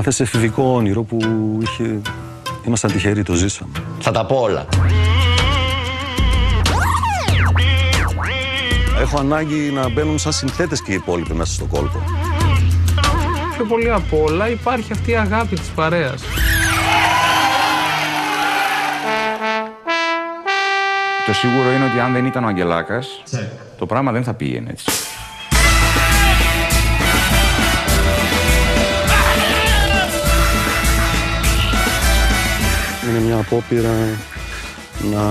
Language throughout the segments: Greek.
Αν θες εφηβικό όνειρο που είχε... ήμασταν τυχεροί, το ζήσαμε. Θα τα πω όλα. Έχω ανάγκη να μπαίνουν σαν συνθέτες και οι υπόλοιποι μέσα στο κόλπο. Πιο πολύ απ' όλα υπάρχει αυτή η αγάπη της παρέας. Το σίγουρο είναι ότι αν δεν ήταν ο Αγγελάκας, το πράγμα δεν θα πήγαινε έτσι. Μια απόπειρα να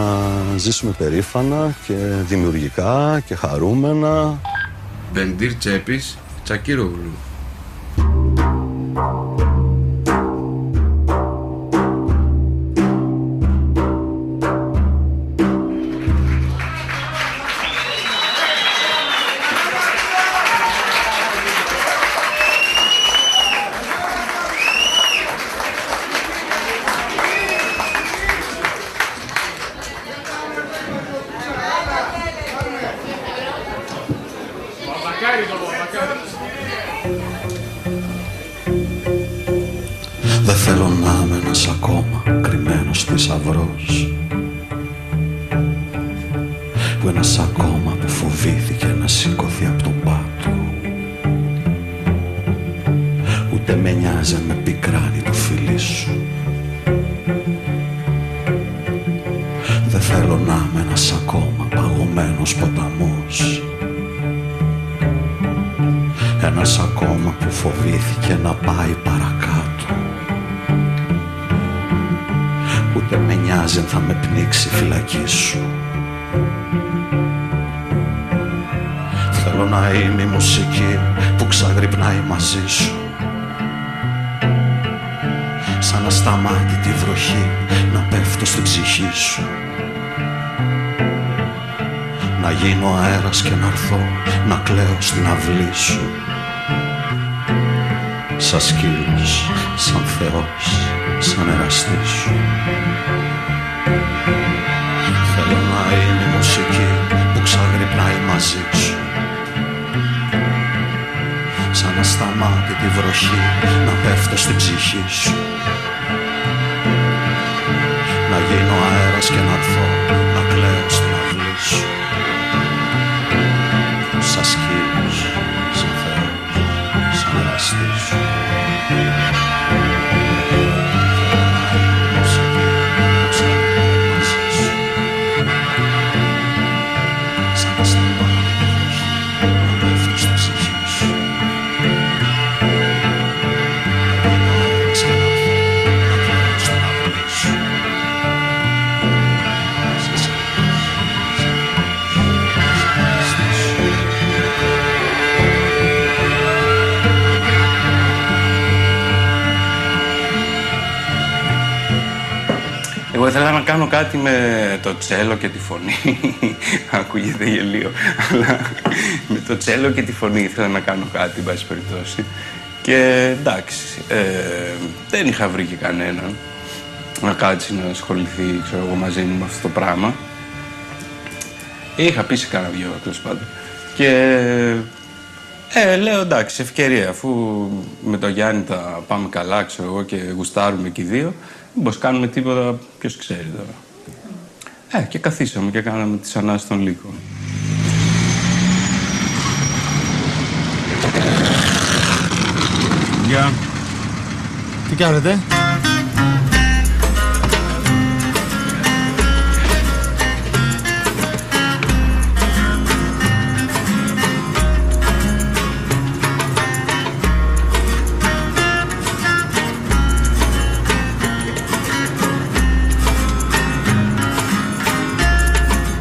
ζήσουμε περήφανα και δημιουργικά και χαρούμενα. Μπεντήρ Τσέπης, Τσακύρογλου. Δεν θέλω να είμαι ένας ακόμα κρυμμένος θησαυρός. Που ένας ακόμα που φοβήθηκε να σηκωθεί από τον πάτο Ούτε με νοιάζει αν με πικράνει το φιλί σου Δεν θέλω να είμαι ένας ακόμα παγωμένος ποταμός Ένας ακόμα που φοβήθηκε να πάει παρακάτω. Ούτε με νοιάζει αν θα με πνίξει η φυλακή σου. Θέλω να είμαι η μουσική που ξαγρυπνάει μαζί σου. Σαν ασταμάτητη βροχή να πέφτω στην ψυχή σου. Να γίνω αέρας και να έρθω να κλαίω στην αυλή σου Σαν σκύλος, σαν Θεός, σαν εραστής. Σου Θέλω να είμαι η μουσική που ξαγρυπνάει μαζί σου. Σαν ασταμάτητη βροχή να πέφτω στην ψυχή σου. Να γίνω αέρας και να έρθω να κλαίω στην αυλή σου ήθελα να κάνω κάτι με το τσέλο και τη φωνή. Ακούγεται γελίο. Αλλά με το τσέλο και τη φωνή ήθελα να κάνω κάτι, εν πάση περιπτώσει. Και εντάξει, ε, δεν είχα βρει και κανέναν να κάτσει να ασχοληθεί ξέρω εγώ, μαζί μου με αυτό το πράγμα. Είχα πει σε κάνα δυο τέλος πάντων. Και ε, λέω εντάξει, ευκαιρία, αφού με το Γιάννη τα πάμε καλά, ξέρω εγώ, και γουστάρουμε και οι δύο, μήπως κάνουμε τίποτα, ποιος ξέρει τώρα. Ε, και καθίσαμε και κάναμε τις ανάσεις των λύκων. Γεια. Τι κάνετε;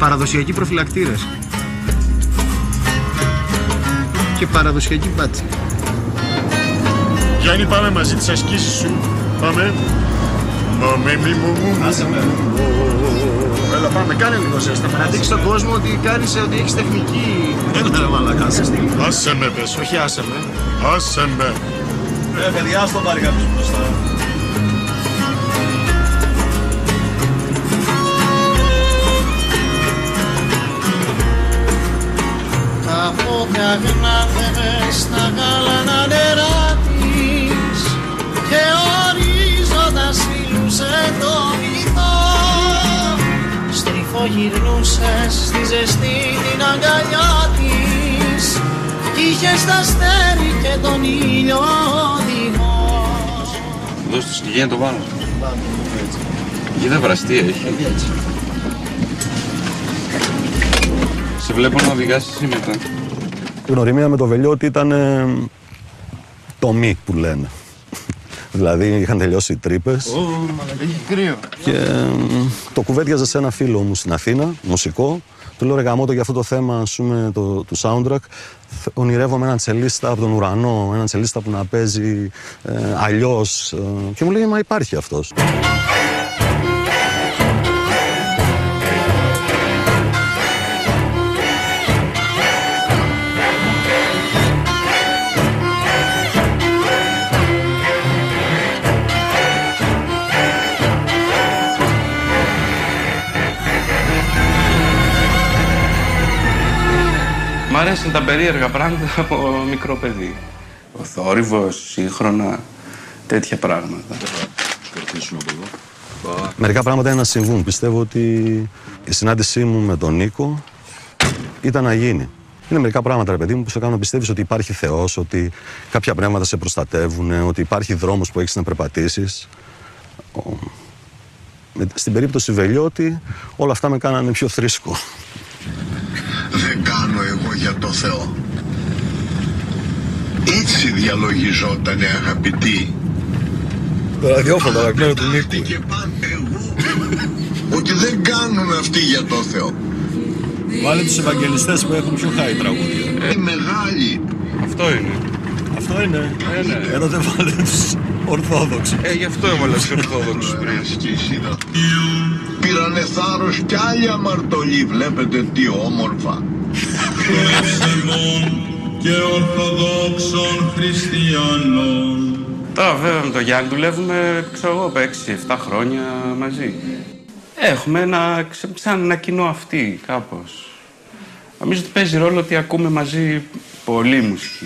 Παραδοσιακοί προφυλακτήρες. Και παραδοσιακή μπάτση. Γιάννη πάμε μαζί τις ασκήσεις σου. Πάμε. Μαμέ μη μου μου μου. Άσε με. Έλα πάμε, κάνε λίγο ζέστα. Να δείξεις στον κόσμο ότι κάνεις ότι έχεις τεχνική. Έλα ρε μαλακά. Άσε με πες. Όχι άσε με. Άσε με. Ε, παιδιά, ας το πάρει κάποιος μπροστά. τα φώτα τα στα γάλανα νερά της και ορίζοντας φιλούσε το μυθό. Στριφογυρνούσε στη ζεστή την αγκαλιά της κι είχες στα στέρι και τον ήλιο οδηγό Δώσ' τη σκυγένει το πάνω. Γίδα βραστή έχει. Σε βλέπω να οδηγάς εσύ μετά. Η γνωριμία με το Βελιώτη ήταν ε, το μη που λένε. δηλαδή είχαν τελειώσει οι τρύπες Έχει κρύο. και ε, το κουβέντιαζα σε ένα φίλο μου στην Αθήνα, μουσικό. Του λέω ρε γαμώτο για αυτό το θέμα ας πούμε, το, του soundtrack. Θ- Ονειρεύομαι έναν τσελίστα από τον ουρανό, έναν τσελίστα που να παίζει ε, αλλιώς. και μου λέει Μα υπάρχει αυτός. Αρέσουν τα περίεργα πράγματα από μικρό παιδί. Ο θόρυβος, σύγχρονα, τέτοια πράγματα. Μερικά πράγματα είναι να συμβούν. Πιστεύω ότι η συνάντησή μου με τον Νίκο ήταν να γίνει. Είναι μερικά πράγματα, ρε παιδί μου, που σε κάνουν να πιστεύεις ότι υπάρχει Θεός, ότι κάποια πράγματα σε προστατεύουν, ότι υπάρχει δρόμος που έχεις να περπατήσεις. Στην περίπτωση Βελιώτη, όλα αυτά με κάνανε πιο θρήσκο. Δεν κάνω εγώ για το Θεό. Έτσι διαλογιζότανε αγαπητοί. Το ραδιόφωνο, το αγαπημένο του Αυτοί Νίκου. και πάνε εγώ. Ότι δεν κάνουν αυτοί για το Θεό. Βάλε τους Ευαγγελιστές που έχουν πιο high τραγούδια. Οι μεγάλοι Αυτό είναι. Αυτό είναι. Εδώ δεν βάλε τους Ορθόδοξους. Ε, γι' αυτό έβαλα σε ορθόδοξο. Πήρανε θάρρος κι άλλοι αμαρτωλοί. Βλέπετε τι όμορφα. και Ορθοδόξων Χριστιανών. Τώρα βέβαια με τον Γιάννη δουλεύουμε, ξέρω εγώ, 6-7 χρόνια μαζί. Έχουμε ένα, ξε- σαν ένα κοινό αυτή κάπως. Νομίζω ότι παίζει ρόλο ότι ακούμε μαζί πολύ μουσική.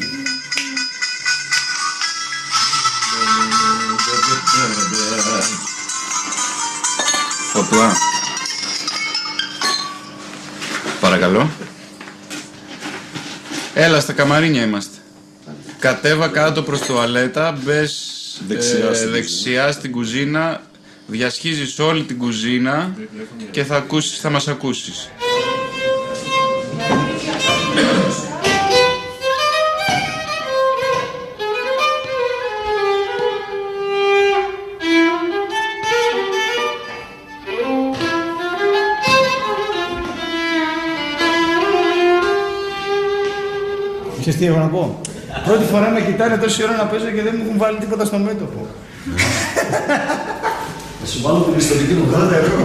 Φωτουά. Παρακαλώ. Έλα, στα καμαρίνια είμαστε. Κατέβα κάτω προς τουαλέτα, μπες Δεξιά ε, στην δεξιά στην κουζίνα, διασχίζεις όλη την κουζίνα και θα, ακούσεις, θα μας ακούσεις. Ξέρεις τι έχω να πω. Πρώτη φορά με κοιτάνε τόση ώρα να παίζω και δεν μου έχουν βάλει τίποτα στο μέτωπο. Θα σου βάλω την ιστορική μου γράμμα εγώ.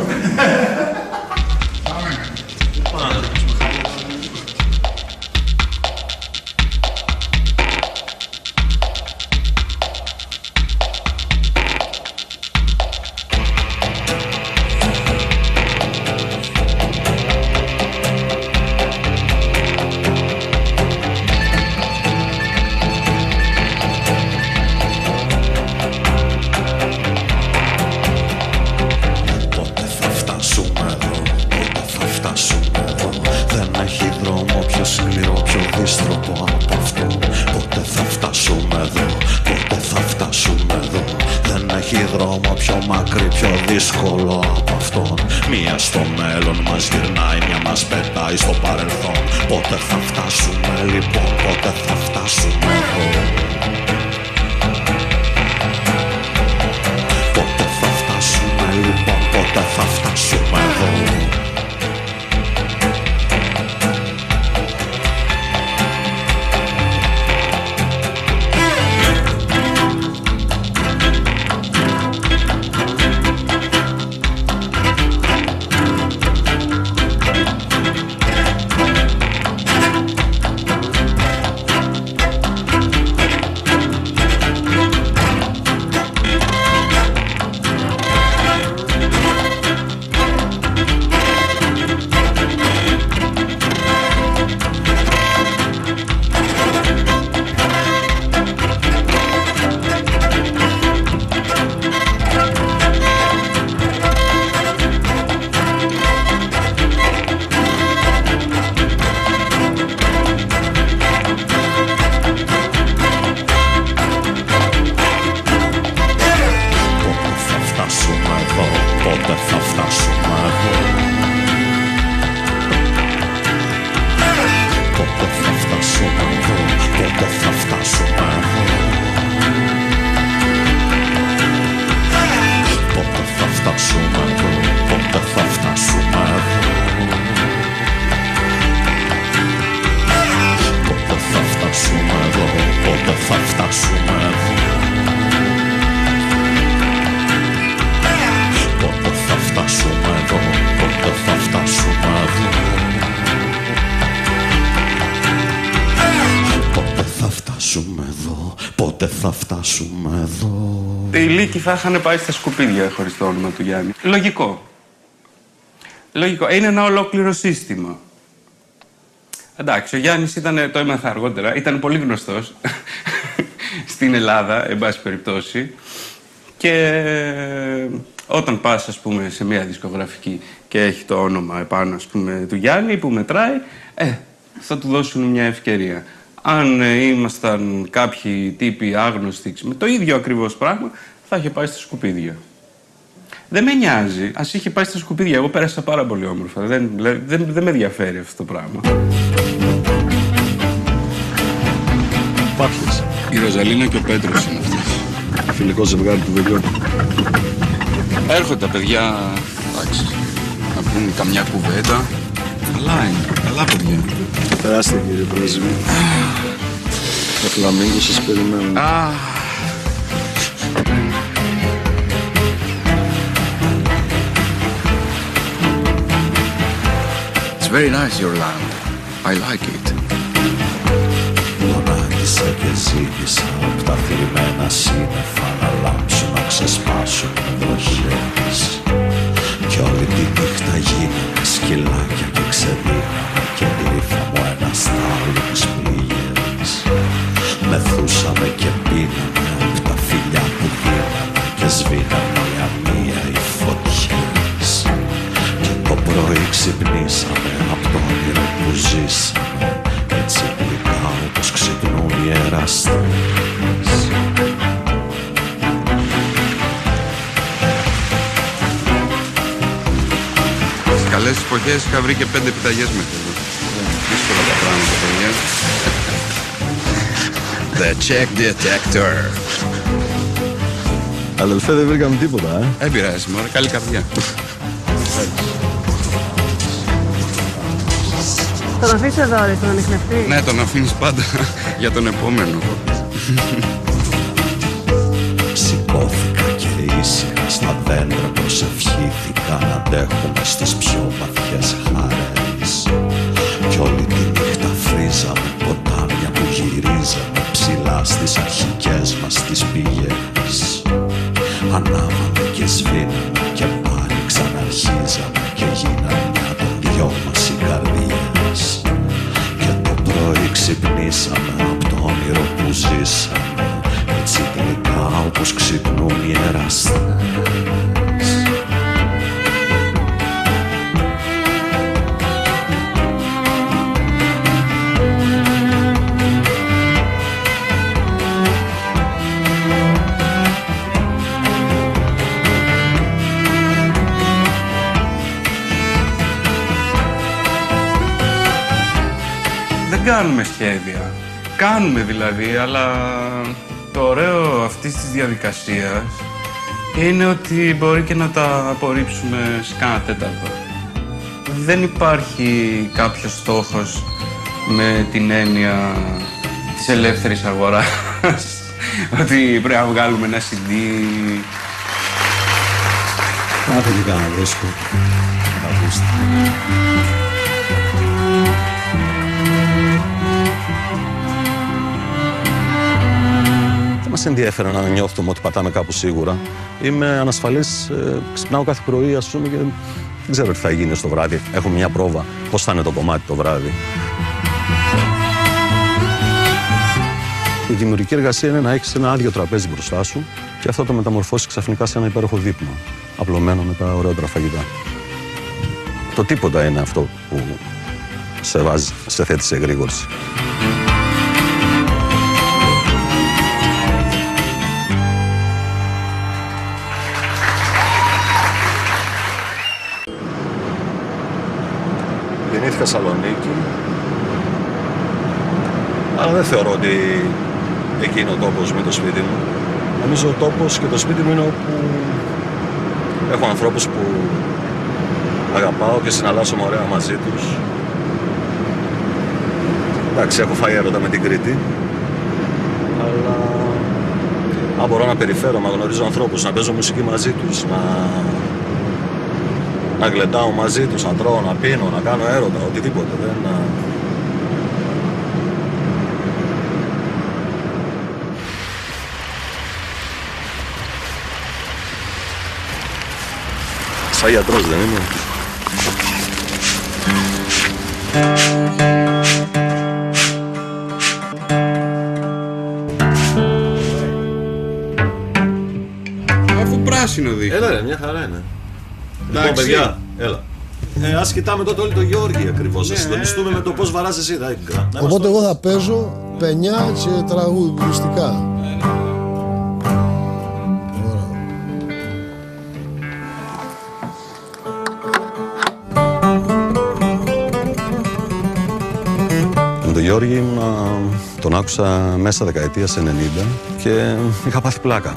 Θα φτάσουμε εδώ. Πότε θα φτάσουμε εδώ, πότε θα φτάσουμε εδώ. Πότε θα φτάσουμε εδώ, πότε θα φτάσουμε εδώ. Οι λύκοι θα είχαν πάει στα σκουπίδια χωρίς το όνομα του Γιάννη. Λογικό. Λογικό. Είναι ένα ολόκληρο σύστημα. Εντάξει, ο Γιάννης ήταν, το έμαθα αργότερα, ήταν πολύ γνωστός στην Ελλάδα, εν πάση περιπτώσει. Και όταν πας, ας πούμε, σε μια δισκογραφική και έχει το όνομα επάνω, ας πούμε, του Γιάννη που μετράει, ε, θα του δώσουν μια ευκαιρία. Αν ε, ήμασταν κάποιοι τύποι άγνωστοι με το ίδιο ακριβώς πράγμα, θα είχε πάει στα σκουπίδια. Δεν με νοιάζει. Α είχε πάει στα σκουπίδια. Εγώ πέρασα πάρα πολύ όμορφα. Δεν, δεν, δεν με ενδιαφέρει αυτό το πράγμα. Πάπιες. Η Ροζαλίνα και ο Πέτρος είναι αυτές. Φιλικό ζευγάρι του παιδιού. Έρχονται τα παιδιά, εντάξει, να πούν καμιά κουβέντα. Καλά είναι, καλά παιδιά. Περάστε κύριε πρέσβη. Τα φλαμίγκο σας περιμένουν. Α, It's very nice your land. I like it. Μονάκισα και ζήτησα απ' τα θλιμμένα σύννεφα να λάμψουν, να ξεσπάσουν οι βροχές. Κι όλη τη νύχτα γίναμε σκυλάκια και ξεδίναμε και γλύφα μου ένα στάλο τις πληγές. Μεθούσαμε και πίναμε απ' τα φιλιά που δίναμε και σβήναμε μία-μία οι φωτιές. Και το πρωί ξυπνήσαμε απ' το όνειρο που ζήσαμε οι εραστές. Στις καλές εποχές είχα βρει και πέντε επιταγές μέχρι εδώ. Δύσκολα τα πράγματα, παιδιά. The check detector. Αδελφέ δεν βρήκαμε τίποτα, ε. Δεν πειράζει, μωρέ, καλή καρδιά. Τον αφήσω εδώ, ρε, τον ανοιχνευτεί. Ναι, τον αφήνεις πάντα για τον επόμενο. Σηκώθηκα και ήσυχα στα δέντρα προσευχήθηκα να αντέχουμε στις πιο βαθιές χαρές Κι όλη τη νύχτα φρίζαμε ποτάμια που γυρίζαμε ψηλά στις αρχικές μας τις πηγές Ανάβαμε που ζήσαμε έτσι γλυκά όπως ξυπνούν οι εραστές Δεν κάνουμε σχέδια. Κάνουμε δηλαδή, αλλά το ωραίο αυτής της διαδικασίας είναι ότι μπορεί και να τα απορρίψουμε σε κάνα τέταρτο. Δεν υπάρχει κάποιος στόχος με την έννοια της ελεύθερης αγοράς ότι πρέπει να βγάλουμε ένα CD. Κάθε τι κάνω, βρίσκω. Ακούστε. Δεν μας ενδιαφέρει να νιώθουμε ότι πατάμε κάπου σίγουρα. Είμαι ανασφαλής, ε, ξυπνάω κάθε πρωί ας πούμε και δεν ξέρω τι θα γίνει στο βράδυ. Έχω μια πρόβα, πώς θα είναι το κομμάτι το βράδυ; Η δημιουργική εργασία είναι να έχεις ένα άδειο τραπέζι μπροστά σου και αυτό το μεταμορφώσεις ξαφνικά σε ένα υπέροχο δείπνο, απλωμένο με τα ωραιότερα φαγητά. Το τίποτα είναι αυτό που σε βάζει, σε θέτει σε εγρήγορση. Γεννήθηκα Σαλονίκη. Αλλά δεν θεωρώ ότι εκεί είναι ο τόπος μου, το σπίτι μου. Νομίζω ο τόπος και το σπίτι μου είναι όπου έχω ανθρώπους που αγαπάω και συναλλάσσομαι ωραία μαζί τους. Εντάξει, έχω φάει έρωτα με την Κρήτη. Αλλά αν μπορώ να περιφέρω, να γνωρίζω ανθρώπους, να παίζω μουσική μαζί τους, να, να γλεντάω μαζί τους, να τρώω, να πίνω, να κάνω έρωτα, οτιδήποτε. Δεν, Σαν γιατρός δεν είμαι. Αφού πράσινο δείχνει. Έλα ρε, μια χαρά είναι. Λοιπόν, Εντάξει. παιδιά, έλα. Ε, ας κοιτάμε τότε όλοι το Γιώργη ακριβώς. Ας συντονιστούμε με το πώς βαράς εσύ. δai, gra- να Οπότε εγώ θα παίζω πενιά και τραγουδιστικά. Με τον Γιώργη ήμουνα, τον άκουσα μέσα δεκαετίας 90 και είχα πάθει πλάκα.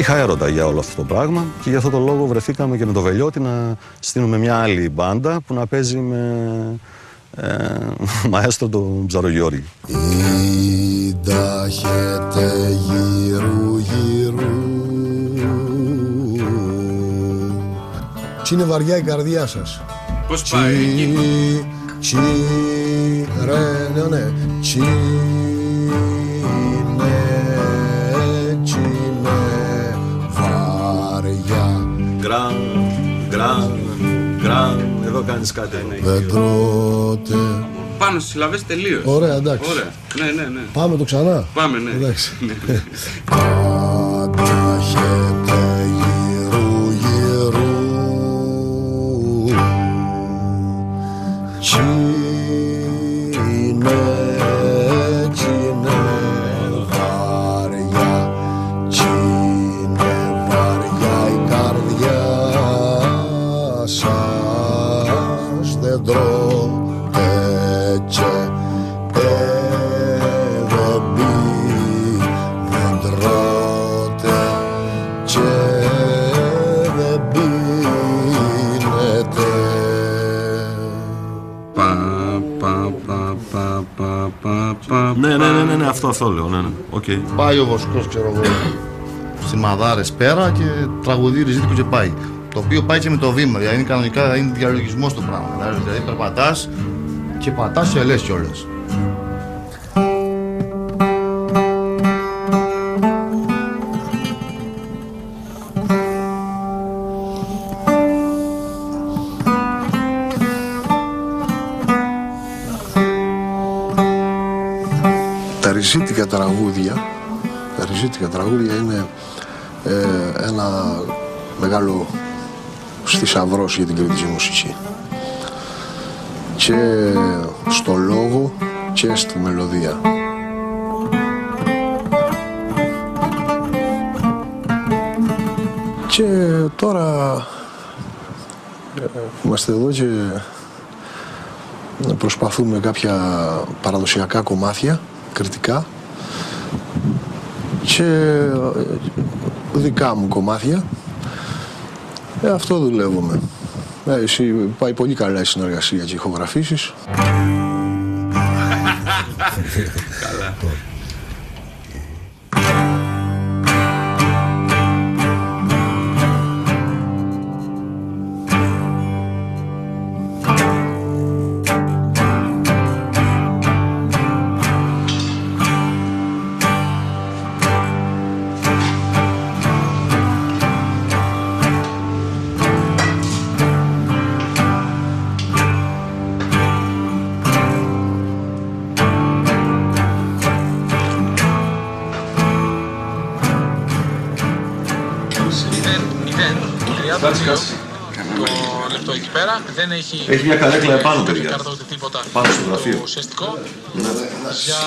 Είχα έρωτα για όλο αυτό το πράγμα και για αυτό το λόγο βρεθήκαμε και με το Βελιώτη να στείλουμε μια άλλη μπάντα που να παίζει με ε, μαέστρο τον Ψαρογιώργη. Ίνταχετε γύρου γύρου Τι είναι βαριά η καρδιά σας Πώς πάει εκεί. Τσι, ρε, ναι, ναι Τσι, Γκραν, γκραν, γκραν. Εδώ κάνεις κάτι. Δεν τρώτε Πάνω στις συλλαβές τελείως. Ωραία, εντάξει. Ωραία. Ναι, ναι, ναι. Πάμε το ξανά Πάμε, ναι. Εντάξει. Ναι, ναι. Άνταχετε γύρου γύρου αυτό, αυτό λέω. Ναι, ναι. Οκ. Πάει ο Βοσκός, ξέρω εγώ, στις Μαδάρες πέρα και τραγουδεί ριζίτικο και πάει. Το οποίο πάει και με το βήμα, δηλαδή είναι κανονικά είναι διαλογισμός το πράγμα. Δηλαδή, δηλαδή περπατάς και πατάς και λες κιόλας. Τραγούδια, τα ριζίτικα τραγούδια είναι ε, ένα μεγάλο θησαυρός για την κριτική μουσική. Και στο λόγο και στη μελωδία. Και τώρα ε, είμαστε εδώ και προσπαθούμε κάποια παραδοσιακά κομμάτια, κριτικά και ε, δικά μου κομμάτια. Ε, αυτό δουλεύουμε. Ε, εσύ, πάει πολύ καλά η συνεργασία και οι ηχογραφήσεις. Καλά. Δεν έχει, Έχει μια καρέκλα επάνω, ούτε παιδιά. κάρτα ούτε τίποτα Πάνω στο γραφείο. ουσιαστικό. Για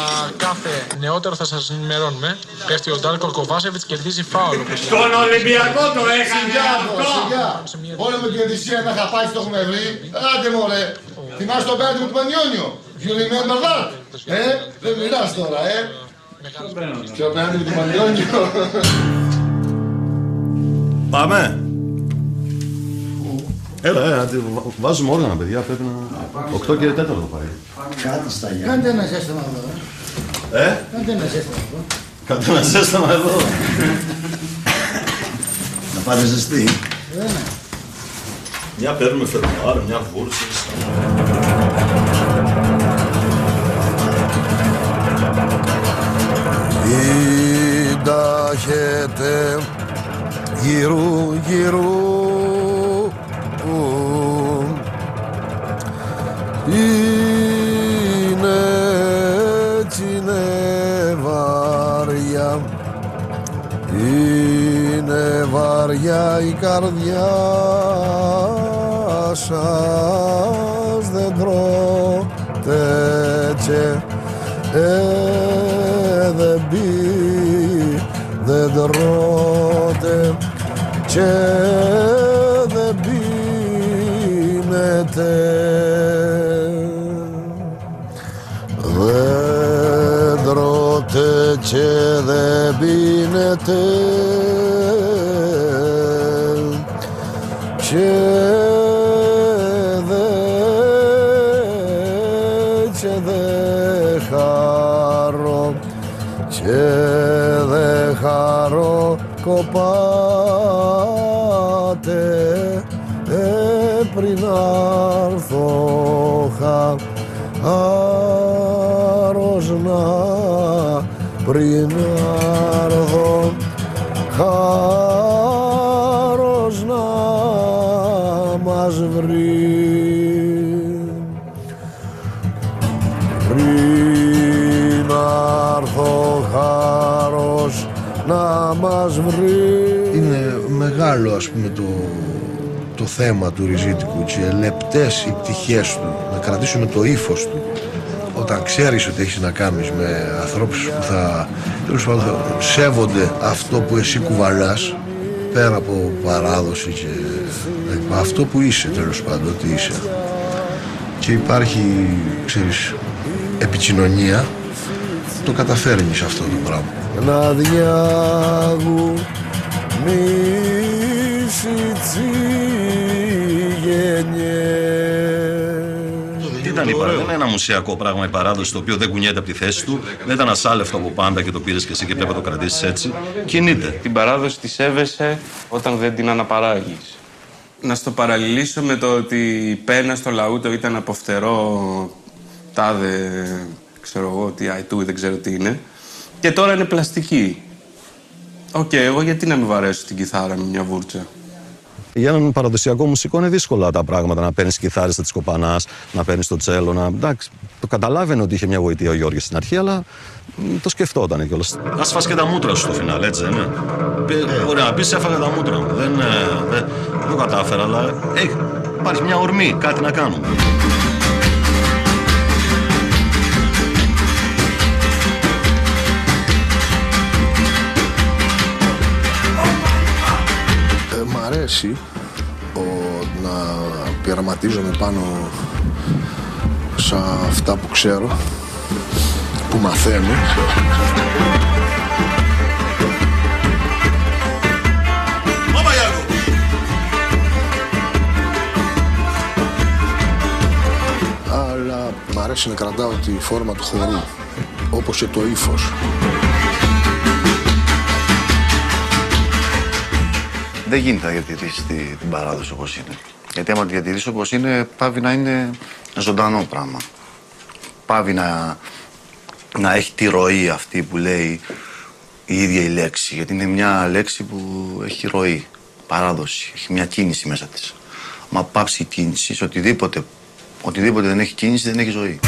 κάθε νεότερο θα σας ενημερώνουμε. Πέφτει ο Ντάρκο Κοβάσεβιτς, κερδίζει φάουλ. όπως λέμε. Στον Ολυμπιακό το έκανε αυτό. Όλο με την διαιτησία να χαπάσει το έχουμε βρει. Άντε μωρέ. Θυμάσαι το πέναντι μου του Πανιόνιο; You remember that? Ε, δεν μιλάς τώρα, ε. Ποιο πέναντι μου του Πανιόνιο; Πάμε. Έλα, έλα, τι- βα- βάζουμε όργανα, παιδιά. Πρέπει να. 8 και 4 πάει. Κάτι στα Γιάννη. Κάντε ένα ζέσταμα εδώ. Ε, Κάντε ένα ζέσταμα εδώ. κάντε ένα ζέσταμα εδώ. Να πάρει ζεστή. Μια παίρνουμε φερμουάρ, μια βούρση. Συντάχεται γύρω γύρω είναι έτσι είναι βαριά. Είναι βαριά η καρδιά σας. Δεν τρώτε και ε, δεν πει δεν τρώτε και. δεν të Dhe drote që dhe binë të θέμα του Ριζίτικου και λεπτές οι πτυχές του να κρατήσουμε το ύφος του. Όταν ξέρεις ότι έχεις να κάνεις με ανθρώπους που θα, τέλος πάντων, θα σέβονται αυτό που εσύ κουβαλάς πέρα από παράδοση και αυτό που είσαι τέλος πάντων ότι είσαι. Και υπάρχει ξέρεις επικοινωνία το καταφέρνεις αυτό το πράγμα. Να διάγου Τι ήταν η παράδοση, δεν είναι ένα μουσειακό πράγμα η παράδοση το οποίο δεν κουνιέται από τη θέση του, δεν ήταν ασάλευτο από πάντα και το πήρες και εσύ και πρέπει να το κρατήσεις έτσι. Κινείται. Την παράδοση τη σέβεσαι όταν δεν την αναπαράγεις. Να στο παραλληλίσω με το ότι η πένα στο λαούτο ήταν από φτερό τάδε, ξέρω εγώ τι αϊτού, δεν ξέρω τι είναι. Και τώρα είναι πλαστική. Οκ, εγώ γιατί να μην βαρέσω την κιθάρα με μια βούρτσα; Για έναν παραδοσιακό μουσικό είναι δύσκολα τα πράγματα. Να παίρνεις κιθάρες, να τις κοπανάς, να παίρνεις το τσέλο. Να... Εντάξει, το καταλάβαινε ότι είχε μια γοητεία ο Γιώργης στην αρχή, αλλά μ, το σκεφτόταν κιόλας. Α φας και τα μούτρα σου στο φινάλ, έτσι δεν είναι. Ε, Ωραία, να πεις έφαγα τα μούτρα μου. Δεν, ε, δεν, δεν το κατάφερα, αλλά έχει, υπάρχει μια ορμή, κάτι να κάνουμε. Αρέσει ο, να πειραματίζομαι πάνω σε αυτά που ξέρω, που μαθαίνω. Αλλά μ' αρέσει να κρατάω τη φόρμα του χορού, όπως και το ύφος. Δεν γίνεται να διατηρήσεις τη, την παράδοση όπως είναι. Γιατί άμα τη διατηρήσεις όπως είναι, πάβει να είναι ζωντανό πράγμα. Πάβει να, να έχει τη ροή αυτή που λέει η ίδια η λέξη. Γιατί είναι μια λέξη που έχει ροή, παράδοση, έχει μια κίνηση μέσα της. Μα πάψει η κίνηση, σε οτιδήποτε, οτιδήποτε δεν έχει κίνηση δεν έχει ζωή.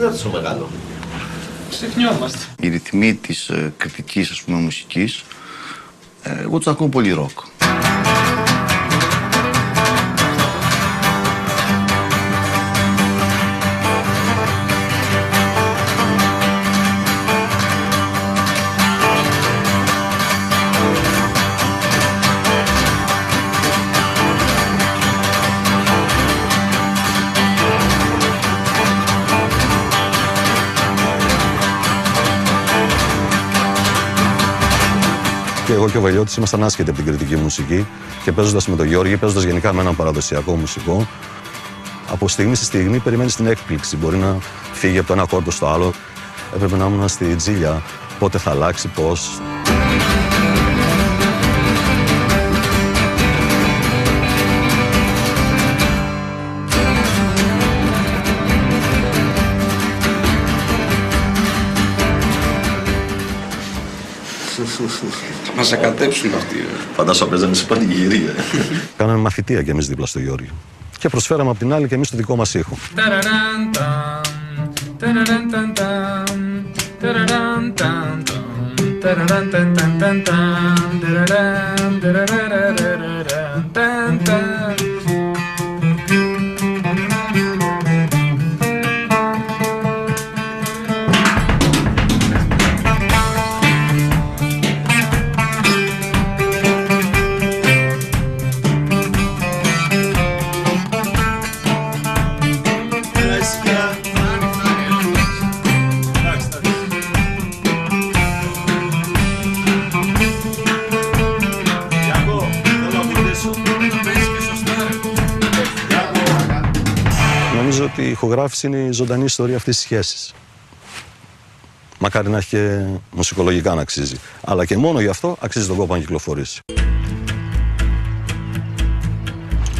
Γιατί είναι τόσο μεγάλο. Ξεχνιόμαστε. Οι ρυθμοί της ε, κριτικής ας πούμε μουσικής, ε, εγώ τους ακούω πολύ ροκ. Εγώ και ο Βελιώτης ήμασταν άσχετοι από την κριτική μουσική και παίζοντας με τον Γιώργη, παίζοντας γενικά με έναν παραδοσιακό μουσικό, από στιγμή στη στιγμή περιμένεις την έκπληξη. Μπορεί να φύγει από το ένα κόρτο στο άλλο. Έπρεπε να ήμουν στη τζίλια. Πότε θα αλλάξει, πώς. Θα μας ακατέψουν αυτοί. ρε. Φαντάζομαι παίζανε σε πανηγυρία. Κάναμε μαθητεία κι εμείς δίπλα στο Γιώργη. Και προσφέραμε απ' την άλλη και εμείς το δικό μας ήχο. Ταραραν, ότι η ηχογράφηση είναι η ζωντανή ιστορία αυτής της σχέσης. Μακάρι να έχει και μουσικολογικά να αξίζει. Αλλά και μόνο γι' αυτό αξίζει τον κόπο να κυκλοφορήσει.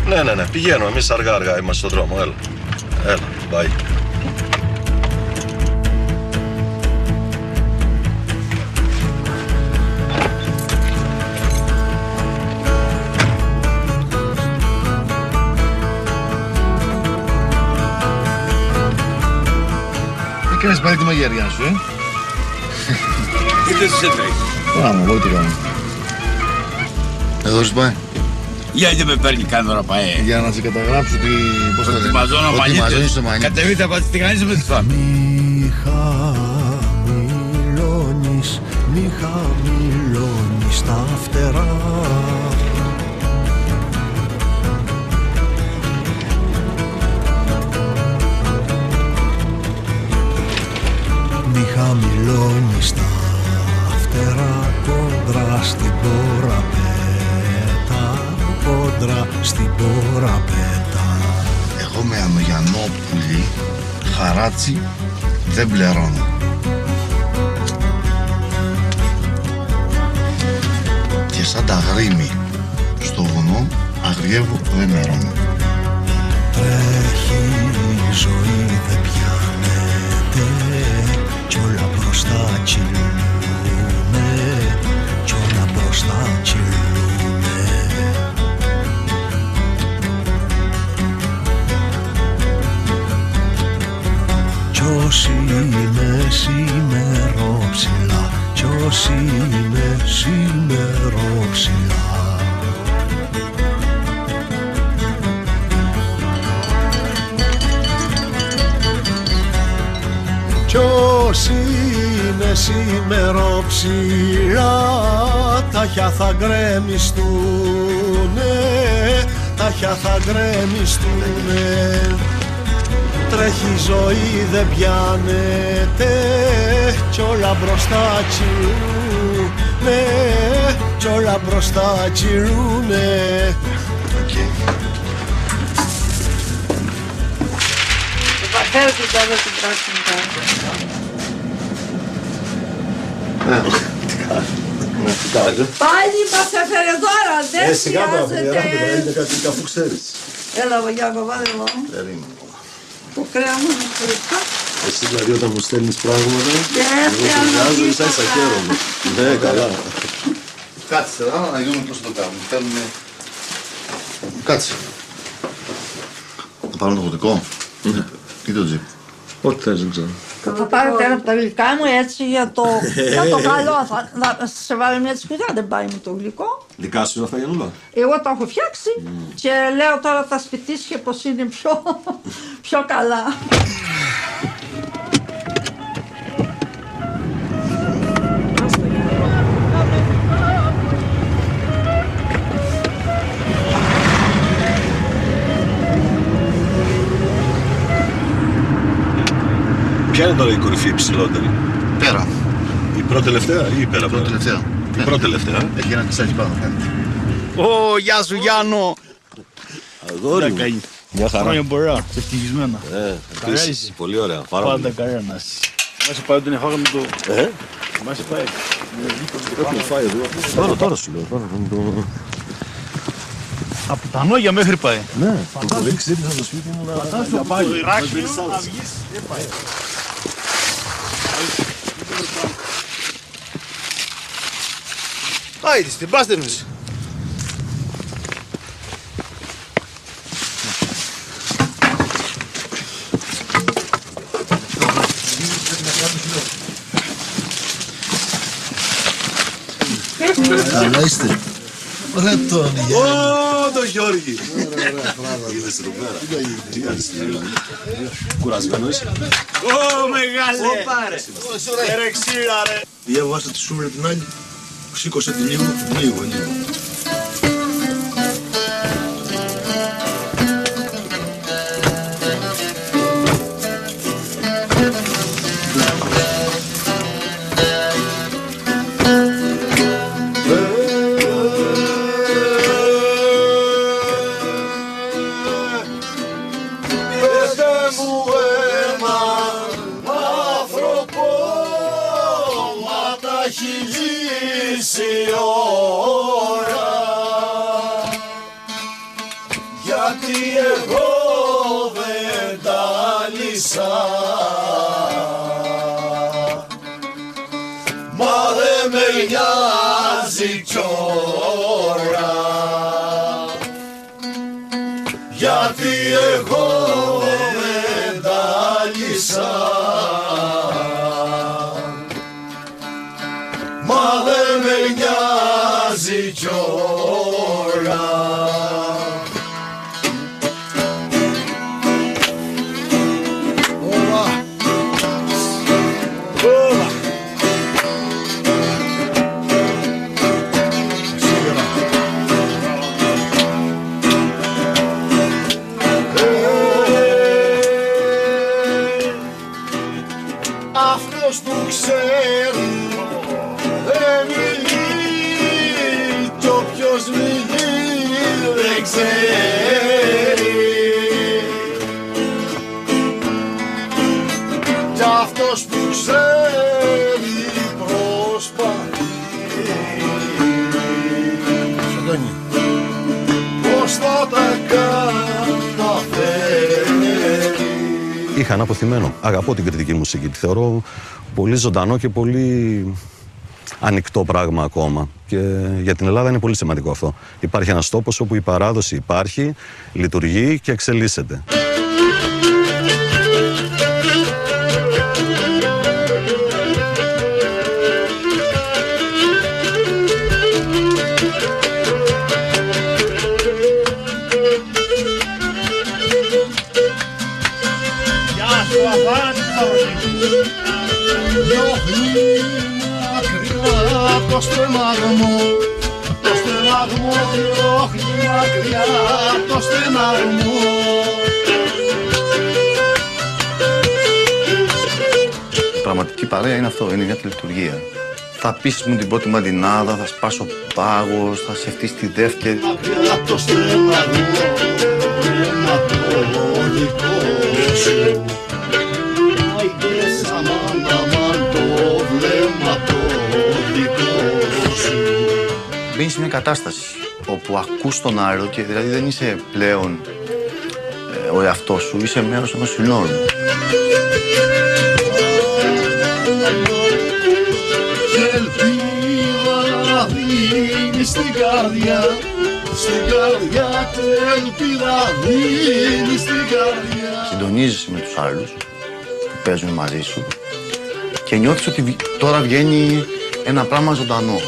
Ναι, ναι, ναι. Πηγαίνω. Εμείς αργά-αργά είμαστε στον δρόμο. Έλα. Έλα. Bye. Έκανες πάλι τη μαγειριά σου, ε. Τι δεν σε τρέχει. Πάμε, εγώ τι κάνω. Εδώ σου πάει. Γιατί με παίρνει κάθε ώρα παέ. Για να σε καταγράψω ότι... Πώς το Ότι λένε. μαζώνω Ότι μαζώνεις μανίτες. το μανίτη. Κατεβείτε από τη γρανίζα με τη φάμε. Μη χαμηλώνεις, μη χαμηλώνεις τα φτερά κόντρα στην πόρα πέτα κόντρα στην πόρα πέτα Εγώ με Ανογιανόπουλη, χαράτσι, δεν πληρώνω. Και σαν τα γρήμη στο βουνό, αγριεύω, δεν μερώνω. Τρέχει η ζωή δεν πιάνεται κι όλα μπροστά κυλούνε κι όλα μπροστά κυλούνε κι όσοι είναι σημερόψηλα κι όσοι είναι σημερόψηλα τα χιά θα γκρεμιστούνε τα χιά θα γκρεμιστούνε. Τρέχει η ζωή δεν πιάνεται κι όλα μπροστά τσιρούνε κι όλα μπροστά τσιρούνε Το πατέρα του τώρα την πράσινη κάρτα. Πάλι μας έφερε τώρα, δεν Ε, σιγά τώρα, παιδιά, χρειάζεται. είναι κάτι αφού ξέρεις. Έλα, Βαγιάκο, βάλε εδώ. Περίμενε. Το κρέμα μου χρυσά. Εσύ δηλαδή όταν μου στέλνεις πράγματα, Και εγώ θέλω να χρειάζομαι δεις σαν τα στα χαίρομαι. Ναι, καλά. Κάτσε τώρα να δούμε πώς θα το κάνουμε. Θέλουμε... Κάτσε. Θα πάρουμε το γοτικό. ή το τζιπ. Ό,τι θες, δεν ξέρω. Θα πάρετε ένα από τα γλυκά μου έτσι για το, για το καλό. Θα, θα σε βάλω μια τσιπηρά, δεν πάει με το γλυκό. Δικά σου είναι αυτά Γιαννούλα. Εγώ τα έχω φτιάξει και λέω τώρα τα σπιτίσια πως είναι πιο, πιο καλά. Ποια είναι τώρα η κορυφή η ψηλότερη. Πέρα. Η πρώτη τελευταία ή η πέρα. Πρώτη τελευταία. Η πρώτη τελευταία. ε. Έχει ένα τεσσάκι πάνω, φαίνεται. Ω, γεια σου Γιάννο. Αγόρι μου. κάνει. Μια χαρά. Χρόνια πολλά, ευτυχισμένα. Ε, Καλά επίσης, είσαι. πολύ ωραία. Πάρα Πάντα πολύ. καλά να είσαι. Μας πάει όταν φάγαμε το... Ε, Μας πάει. έχουμε φάει εδώ. Τώρα, τώρα σου λέω. Τώρα, να το... Από τα νόγια μέχρι πάει. Ναι, το πολύ ξύπνησα στο σπίτι μου να Φαντάσου να από πάει. το Ηράκλειο Να πίνεις να θάλασσα. βγεις, δεν πάει. Άιτε, την πάστερνες. Καλά είστε. Ρε τον Ω, το Γιώργη. Είδες εδώ πέρα. Τι κάνεις, Κουρασμένο είσαι. Ω, μεγάλε. Ρε ξύρα, ρε. Διαβάστε τη σούμερα την άλλη. Σήκωσε τη λίγο, λίγο, λίγο. Dio. Είχα ένα αποθυμένο. Αγαπώ την κριτική μουσική. Τη θεωρώ πολύ ζωντανό και πολύ ανοιχτό πράγμα ακόμα. Και για την Ελλάδα είναι πολύ σημαντικό αυτό. Υπάρχει ένας τόπος όπου η παράδοση υπάρχει, λειτουργεί και εξελίσσεται. Μακριά το στεναγμό Το στεναγμό διώχνει μακριά το στεναγμό Η πραγματική παρέα είναι αυτό, είναι μια λειτουργία. Θα πείσεις μου την πρώτη μαντινάδα, θα σπάσω πάγος, θα σε τη δεύτερη. Μακριά το στεναγμό Βλέμμα Μπαίνεις σε μια κατάσταση όπου ακούς τον άλλο και δηλαδή δεν είσαι πλέον ε, ο εαυτός σου, είσαι μέρος ενός συνόρου. Και ελπίδα να δίνεις στην καρδιά στην καρδιά του ελπίδα δίνεις στην καρδιά Συντονίζεσαι με τους άλλους που παίζουν μαζί σου και νιώθεις ότι βγ- τώρα βγαίνει ένα πράγμα ζωντανό.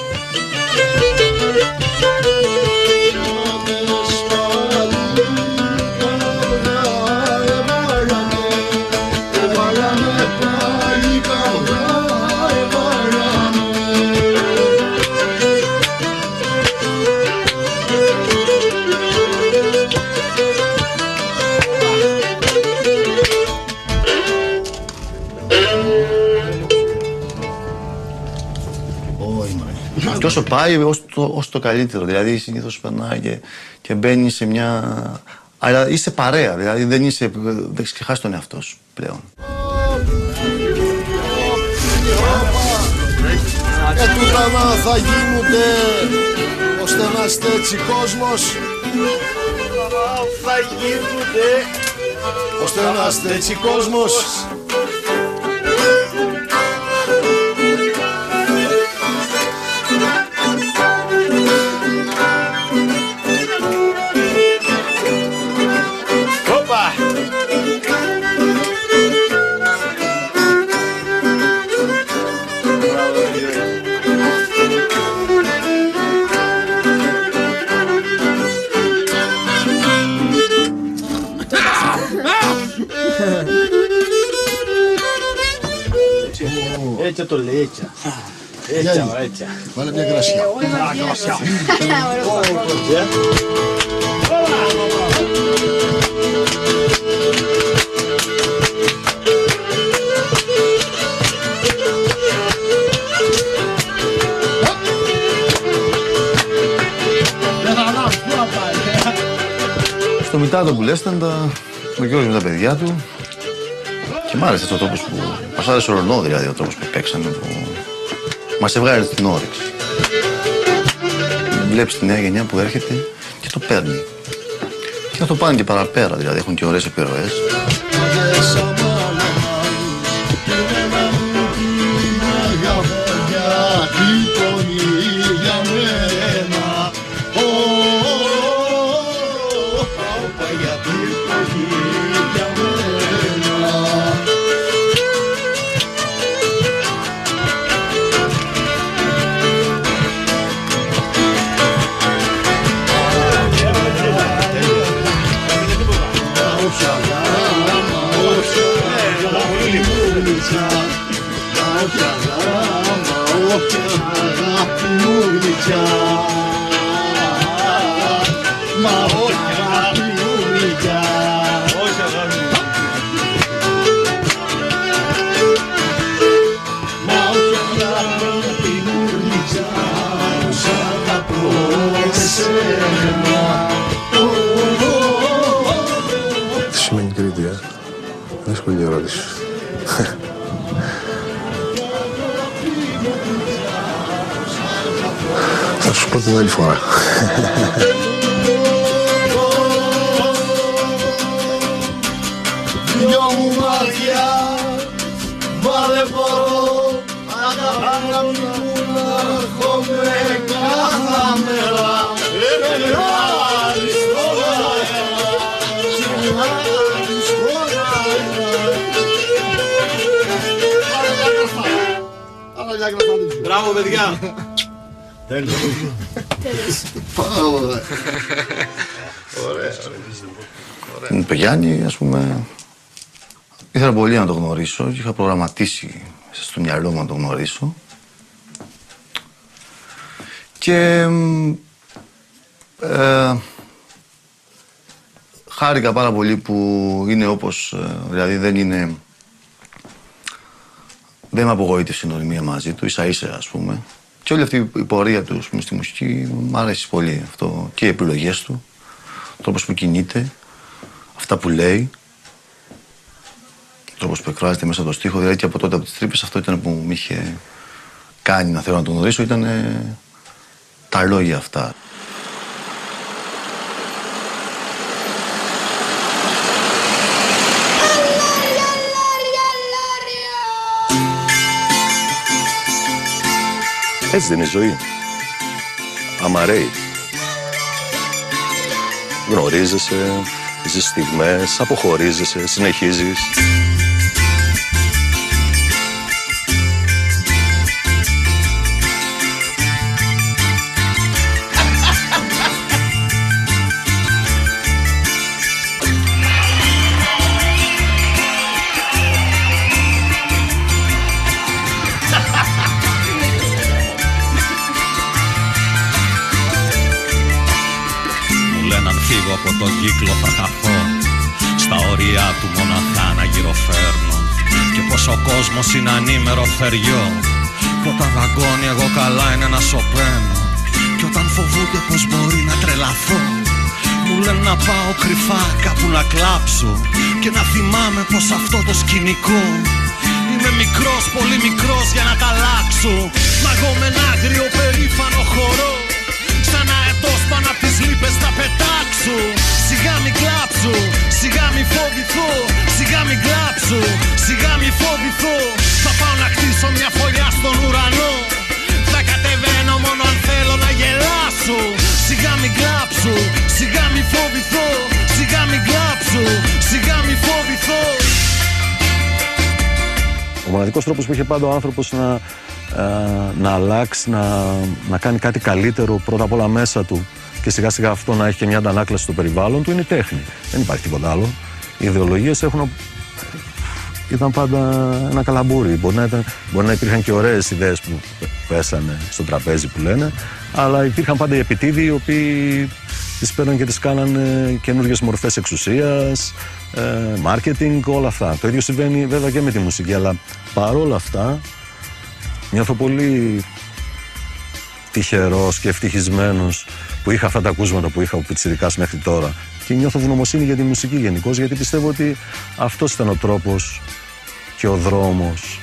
Και όσο πάει, όσο το, όσο το καλύτερο. Δηλαδή, συνήθως περνάει και, και μπαίνει σε μια. Αλλά είσαι παρέα, δηλαδή δεν είσαι. Δεν έχεις ξεχάσει τον εαυτό σου πλέον. Ε, τούτα να θα γίνονται ώστε να είστε έτσι κόσμος θα γίνονται ώστε να είστε έτσι κόσμος έτσι. Έτσι, Γιάννη, έτσι. Βάλε μια κρασιά. Δεν θα ανάψει, πού να πάει. Στο Μητάτο που λες ήταν τα... ο Γιώργος με τα παιδιά του και μ' άρεσε ο τρόπος που... Μας άρεσε ο Ρονό δηλαδή ο τρόπος που παίξανε που... Μας έβγαλε την όρεξη. Βλέπεις τη νέα γενιά που έρχεται και το παίρνει. Και θα το πάνε και παραπέρα δηλαδή έχουν και ωραίες επιρροές. Με το Γιάννη, ας πούμε, ήθελα πολύ να το γνωρίσω και είχα προγραμματίσει μέσα στο μυαλό μου να το γνωρίσω. Και μ, ε, χάρηκα πάρα πολύ που είναι όπως, ε, δηλαδή δεν είναι... Δεν με απογοήτευσε η νοημία μαζί του, ίσα ίσα ας πούμε. Και όλη αυτή η πορεία του ας πούμε, στη μουσική μου αρέσει πολύ αυτό. Και οι επιλογές του, ο τρόπος που κινείται, αυτά που λέει, ο τρόπος που εκφράζεται μέσα από το στίχο. Δηλαδή και από τότε από τις τρύπες αυτό ήταν που μου είχε κάνει να θέλω να τον γνωρίσω, ήταν ε, τα λόγια αυτά. Έτσι δεν είναι η ζωή. Αμαρέει. Γνωρίζεσαι, ζεις στιγμές, αποχωρίζεσαι, συνεχίζεις. Λένε αν φύγω από τον κύκλο θα χαθώ. Στα όρια του μοναχά να γυροφέρνω. Και πως ο κόσμος είναι ανήμερο θεριό. Που όταν δαγκώνει εγώ καλά είναι να σωπαίνω. Και όταν φοβούνται πως μπορεί να τρελαθώ. Μου λένε να πάω κρυφά κάπου να κλάψω. Και να θυμάμαι πως αυτό το σκηνικό Είμαι μικρός, πολύ μικρός για να τα αλλάξω Μα εγώ με ένα άγριο περήφανο χορό. Σαν αετός πάνω απ' τις λύπες θα πετάξω Σιγά μη κλάψω, σιγά μη φοβηθώ Σιγά μη κλάψω, σιγά μη φοβηθώ. Θα πάω να χτίσω μια φωλιά στον ουρανό. Θα κατεβαίνω μόνο αν θέλω να γελάσω. Σιγά μη κλάψω, σιγά μη φοβηθώ Σιγά μη κλάψω, σιγά μη φοβηθώ. Ο μοναδικός τρόπος που είχε πάντα ο άνθρωπος να, ε, να αλλάξει, να, να κάνει κάτι καλύτερο πρώτα απ' όλα μέσα του και σιγά σιγά αυτό να έχει και μια αντανάκλαση στο περιβάλλον του είναι η τέχνη. Δεν υπάρχει τίποτα άλλο. Οι ιδεολογίες έχουν ήταν πάντα ένα καλαμπούρι. Μπορεί να, ήταν, μπορεί να υπήρχαν και ωραίες ιδέες που πέσανε στο τραπέζι που λένε, αλλά υπήρχαν πάντα οι επιτίδιοι οι οποίοι τις παίρναν και τις κάνανε καινούργιες μορφές εξουσίας, ε, marketing, όλα αυτά. Το ίδιο συμβαίνει βέβαια και με τη μουσική, αλλά παρόλα αυτά νιώθω πολύ τυχερός και ευτυχισμένος που είχα αυτά τα ακούσματα που είχα ο Πιτσιρικάς μέχρι τώρα και νιώθω ευγνωμοσύνη για τη μουσική γενικώ, γιατί πιστεύω ότι αυτός ήταν ο τρόπος και ο δρόμος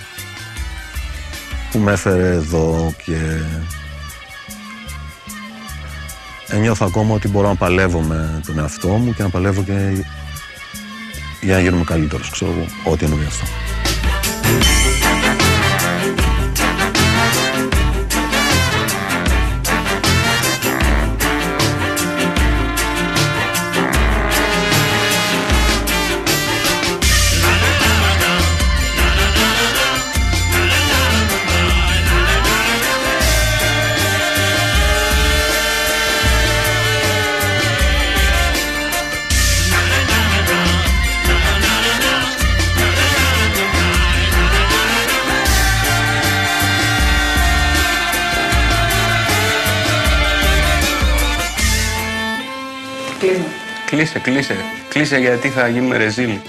που με έφερε εδώ και νιώθω ακόμα ότι μπορώ να παλεύω με τον εαυτό μου και να παλεύω και για να γίνομαι καλύτερος, ξέρω εγώ, ό,τι εννοεί αυτό. Κλείσε, κλείσε. Κλείσε γιατί θα γίνουμε ρεζίλ.